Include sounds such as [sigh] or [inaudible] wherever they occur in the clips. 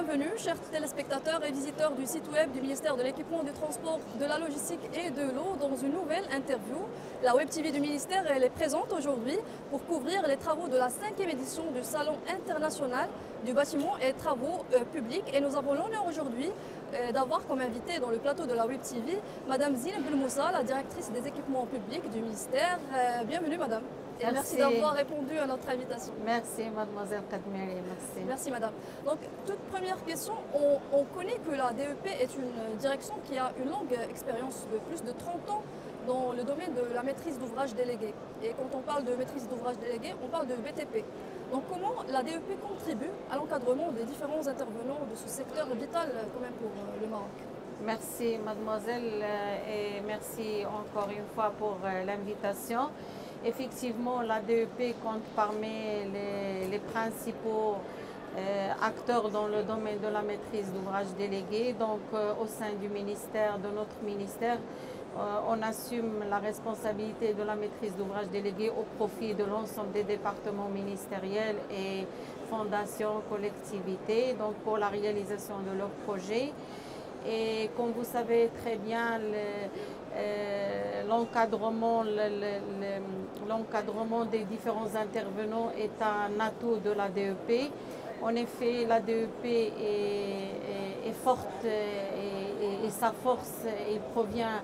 bienvenue, chers téléspectateurs et visiteurs du site web du ministère de l'Équipement, du Transport, de la Logistique et de l'Eau dans une nouvelle interview. La Web TV du ministère est présente aujourd'hui pour couvrir les travaux de la cinquième édition du Salon international du bâtiment et travaux euh, publics. Et nous avons l'honneur aujourd'hui euh, d'avoir comme invité dans le plateau de la Web TV Madame Zine Belmoussa, la directrice des équipements publics du ministère. Euh, bienvenue Madame. Et merci, d'avoir répondu à notre invitation. Merci, mademoiselle Kadmeri, merci. Merci, madame. Donc, toute première question, on, connaît que la DEP est une direction qui a une longue expérience de plus de 30 ans dans le domaine de la maîtrise d'ouvrage délégué. Et quand on parle de maîtrise d'ouvrage délégué, on parle de BTP. Donc comment la DEP contribue à l'encadrement des différents intervenants de ce secteur vital quand même pour euh, le Maroc? Merci mademoiselle euh, et merci encore une fois pour euh, l'invitation. Effectivement, la DEP compte parmi les, principaux euh, acteurs dans le domaine de la maîtrise d'ouvrage délégué. Donc, euh, au sein du ministère, de notre ministère, euh, on assume la responsabilité de la maîtrise d'ouvrage délégué au profit de l'ensemble des départements ministériels et fondations, collectivités, donc pour la réalisation de leurs projets. Et comme vous savez très bien, euh, l'encadrement des différents intervenants est un atout de la DEP. En effet, la DEP est, forte et, sa force provient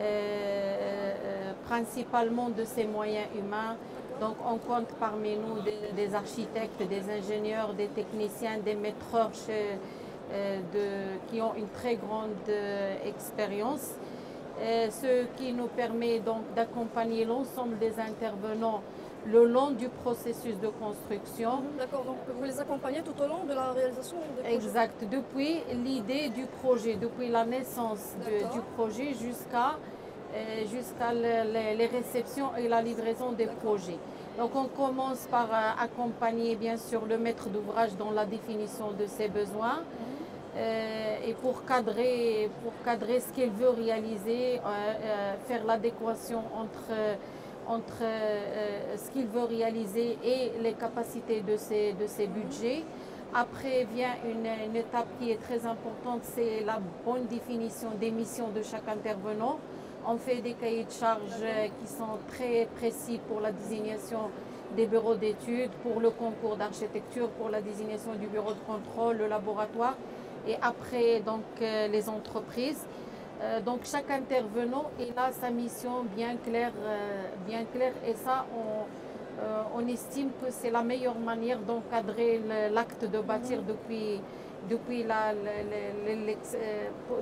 euh, euh, principalement de ses moyens humains. Donc on compte parmi nous des, architectes, des ingénieurs, des techniciens, des maîtres qui ont une très grande expérience ce qui nous permet donc d'accompagner l'ensemble des intervenants le long du processus de construction. D'accord, donc vous les accompagnez tout au long de la réalisation des projets? Exact, depuis l'idée du projet, depuis la naissance du projet jusqu'à euh, jusqu'à les, réceptions et la livraison des projets. Donc on commence par euh, accompagner bien sûr le maître d'ouvrage dans la définition de ses besoins. Mhm. Euh, et pour cadrer, pour cadrer ce qu'il veut réaliser, euh, euh, faire l'adéquation entre, entre ce qu'il veut réaliser et les capacités de ses, de ses budgets. Après vient une, une étape qui est très importante, c'est la bonne définition des missions de chaque intervenant. On fait des cahiers de charges qui sont très précis pour la désignation des bureaux d'études, pour le concours d'architecture, pour la désignation du bureau de contrôle, le laboratoire et après donc euh, les entreprises. Euh, donc chaque intervenant il a sa mission bien claire, euh, bien claire et ça on, on estime que c'est la meilleure manière d'encadrer l'acte de bâtir depuis, depuis, la,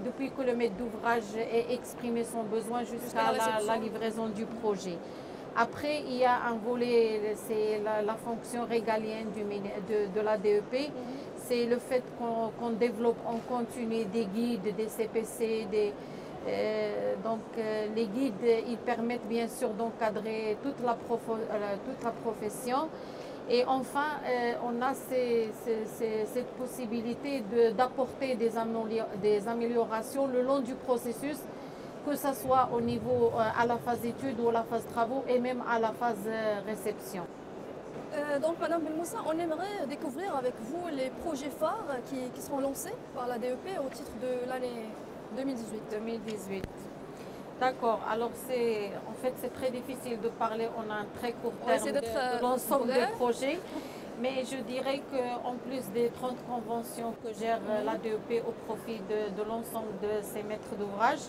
depuis que le maître d'ouvrage ait exprimé son besoin jusqu'à la, livraison du projet. Après, il y a un volet, c'est la, fonction régalienne du, de, de la DEP. Mhm c'est le fait qu'on développe en continu des guides, des CPC, euh, donc euh, les guides, ils permettent bien sûr d'encadrer toute, la euh, profession. Et enfin, on a cette possibilité d'apporter des, des, améliorations le long du processus, que ce soit au niveau à la phase étude ou à la phase travaux et même à la phase réception. Euh, donc, Madame Belmoussa, on aimerait découvrir avec vous les projets phares qui, seront lancés par la DEP au titre de l'année 2018. 2018. D'accord. Alors, c'est en fait, c'est très difficile de parler en un très court terme de, euh, l'ensemble des projets. Mais je dirais qu'en plus des 30 conventions que gère la DEP au profit de, l'ensemble de ses maîtres d'ouvrage,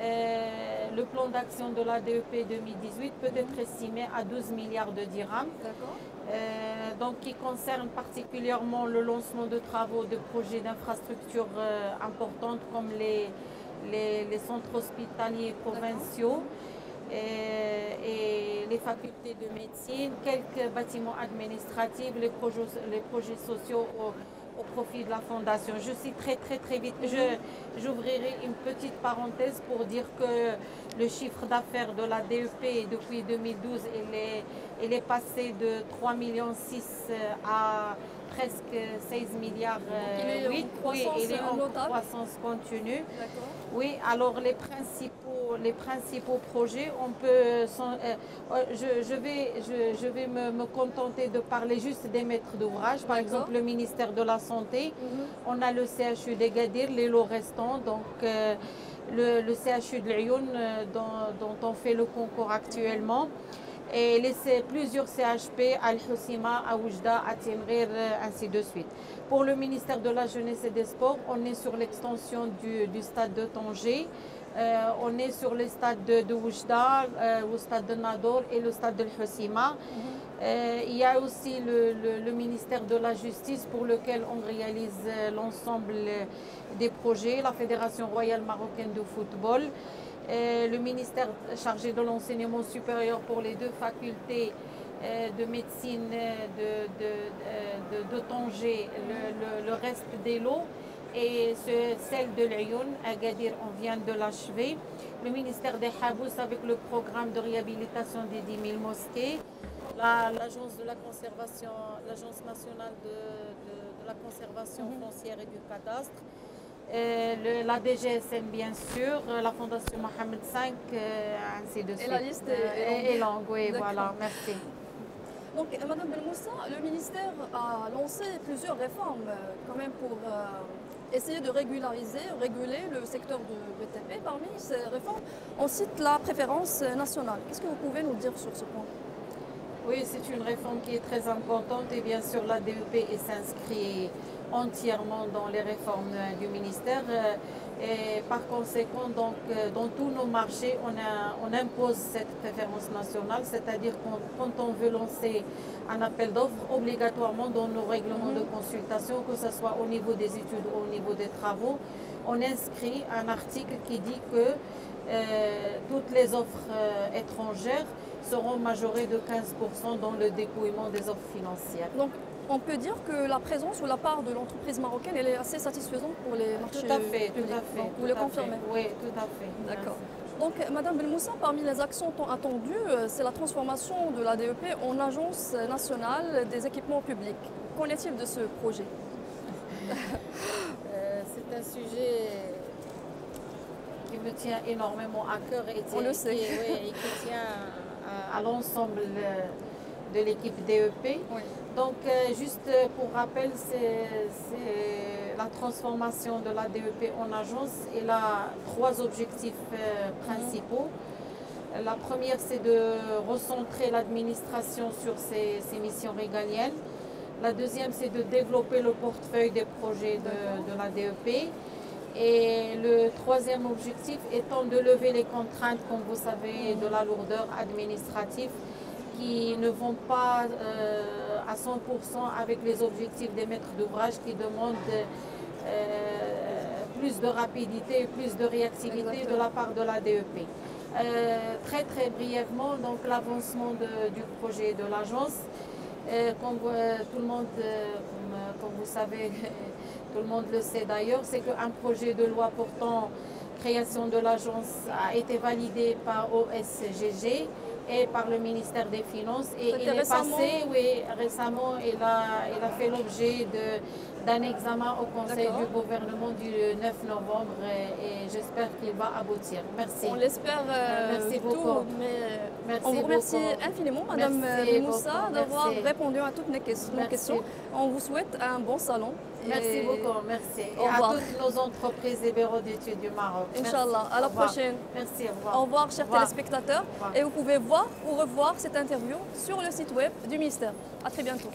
le plan d'action de la DEP 2018 peut être estimé à 12 milliards de dirhams. Euh, donc qui concerne particulièrement le lancement de travaux de projets d'infrastructures euh, importantes comme les, les, centres hospitaliers provinciaux et, euh, et, les facultés de médecine, quelques bâtiments administratifs, les projets, les projets sociaux au profit de la fondation. Je suis très très très vite. J'ouvrirai une petite parenthèse pour dire que le chiffre d'affaires de la DEP depuis 2012, il est, est passé de 3,6 millions à presque 16 milliards. il est 8, en oui, il est en notable. croissance continue. Oui, alors les principaux, les principaux projets, on peut, je, je, vais, je, je vais me, me, contenter de parler juste des maîtres d'ouvrage. Par exemple, le ministère de la Santé, mhm. on a le CHU d'Egadir, les lots restants, donc le, le, CHU de Lyon dont, dont, on fait le concours actuellement et laisser plusieurs CHP, Al-Husima, à Oujda, à Timrir, ainsi de suite. Pour le ministère de la Jeunesse et des Sports, on est sur l'extension du, stade de Tanger. Euh, on est sur les stades de, de Oujda, euh, le stade de Nador et le stade de Husima. Mm euh, il y a aussi le, le, le, ministère de la Justice pour lequel on réalise euh, l'ensemble des projets, la Fédération royale marocaine de football le ministère chargé de l'enseignement supérieur pour les deux facultés de médecine de, de, de, de Tanger, le, le, le, reste des lots et ce, celle de Lyon, Agadir, on vient de l'achever. Le ministère des Habous avec le programme de réhabilitation des 10 000 mosquées. L'agence la, de la conservation, l'agence nationale de, la conservation -hmm. foncière et du cadastre. Euh, le, la DGSN bien sûr, euh, la Fondation Mohamed V, euh, ainsi de suite. Et la liste est, est longue. oui, voilà, merci. Donc, Madame Belmoussa, le ministère a lancé plusieurs réformes quand même pour essayer de régulariser, réguler le secteur du BTP. Parmi ces réformes, on cite la préférence nationale. Qu'est-ce que vous pouvez nous dire sur ce point? Oui, c'est une réforme qui est très importante et bien sûr la DEP s'inscrit entièrement dans les réformes du ministère. Euh, et par conséquent, donc, euh, dans tous nos marchés, on, a, on impose cette préférence nationale, c'est-à-dire quand, quand, on veut lancer un appel d'offres, obligatoirement dans nos règlements de consultation, que ce soit au niveau des études ou au niveau des travaux, on inscrit un article qui dit que euh, toutes les offres euh, étrangères seront majorées de 15% dans le dépouillement des offres financières. Donc, on peut dire que la présence ou la part de l'entreprise marocaine elle est assez satisfaisante pour les marchés Tout à fait, publics. tout à fait. Vous le confirmez Oui, tout à fait. D'accord. Donc, Madame Belmoussa, parmi les actions attendues, euh, c'est la transformation de la DEP en agence nationale des équipements publics. Qu'en est-il de ce projet euh, C'est un sujet qui me tient énormément à cœur et, On le sait. Qui, oui, et qui tient à, à l'ensemble de l'équipe DEP. Oui. Donc, euh, juste pour rappel, c'est la transformation de la DEP en agence. Elle a trois objectifs euh, principaux. Mmh. La première, c'est de recentrer l'administration sur ses, ses, missions régaliennes. La deuxième, c'est de développer le portefeuille des projets de, de la DEP. Et le troisième objectif étant de lever les contraintes, comme vous savez, de la lourdeur administrative qui ne vont pas euh, à 100% avec les objectifs des maîtres d'ouvrage qui demandent euh, plus de rapidité, plus de réactivité de la part de la DEP. Euh, très très brièvement, donc l'avancement du projet de l'agence, comme tout le monde, comme, comme, vous savez, [laughs] tout le monde le sait d'ailleurs, c'est qu'un projet de loi portant création de l'agence a été validé par OSGG et par le ministère des Finances. Et il est passé, oui, récemment, il a, il a fait l'objet d'un examen au Conseil du gouvernement du 9 novembre et, et j'espère qu'il va aboutir. Merci. On l'espère euh, Merci beaucoup. mais merci on vous remercie beaucoup. infiniment, Madame Moussa, d'avoir répondu à toutes nos questions. On vous souhaite un bon salon. Merci beaucoup, merci. Au et revoir. à toutes nos entreprises et bureaux d'études du Maroc. Inch'Allah, à la prochaine. Merci, au revoir. Au revoir, chers revoir. téléspectateurs. Revoir. Et vous pouvez voir ou revoir cette interview sur le site web du ministère. À très bientôt.